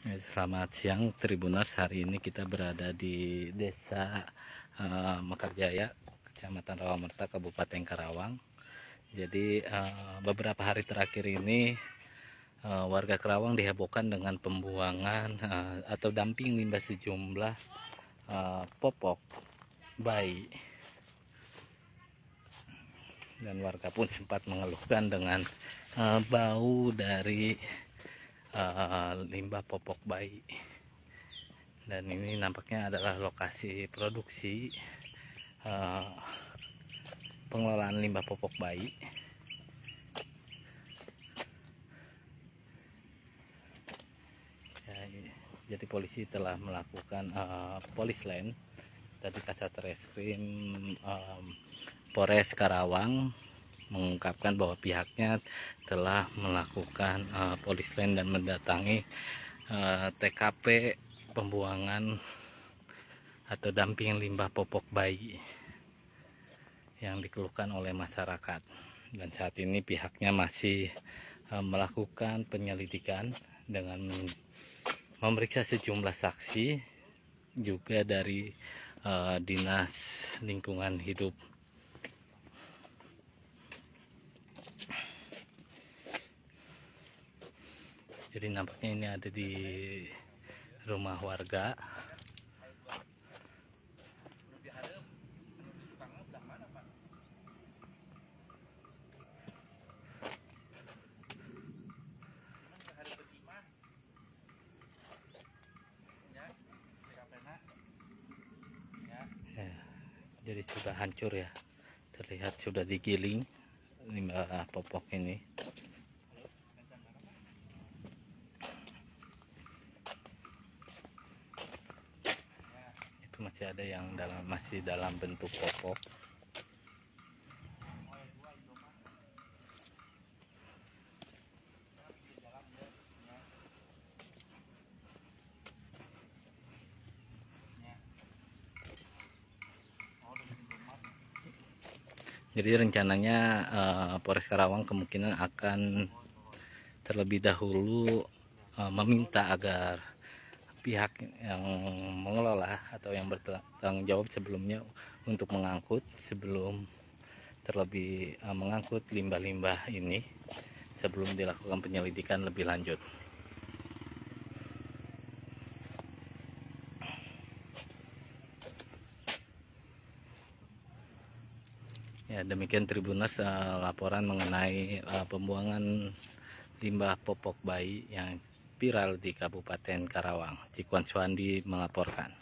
Selamat siang Tribuners. Hari ini kita berada di Desa eh, Mekarjaya, Kecamatan Rawamerta, Kabupaten Karawang. Jadi eh, beberapa hari terakhir ini eh, warga Karawang dihebohkan dengan pembuangan eh, atau damping limbah sejumlah eh, popok bayi. Dan warga pun sempat mengeluhkan dengan eh, bau dari uh, limbah popok bayi. Dan ini nampaknya adalah lokasi produksi uh, pengelolaan limbah popok bayi. Ya, jadi polisi telah melakukan uh, polis line tadi kasat reskrim um, Polres Karawang mengungkapkan bahwa pihaknya telah melakukan uh, polis lain dan mendatangi uh, TKP pembuangan atau damping limbah popok bayi yang dikeluhkan oleh masyarakat. Dan saat ini pihaknya masih uh, melakukan penyelidikan dengan memeriksa sejumlah saksi juga dari uh, dinas lingkungan hidup jadi nampaknya ini ada di rumah warga. Ya, jadi sudah hancur ya. Terlihat sudah digiling limbah popok ini masih ada yang dalam masih dalam bentuk popok jadi rencananya eh, Polres Karawang kemungkinan akan terlebih dahulu eh, meminta agar pihak yang mengelola atau yang bertanggung jawab sebelumnya untuk mengangkut sebelum terlebih eh, mengangkut limbah-limbah ini sebelum dilakukan penyelidikan lebih lanjut. Ya, demikian Tribuners uh, laporan mengenai uh, pembuangan limbah popok bayi yang viral di Kabupaten Karawang. Cikuan Suandi melaporkan.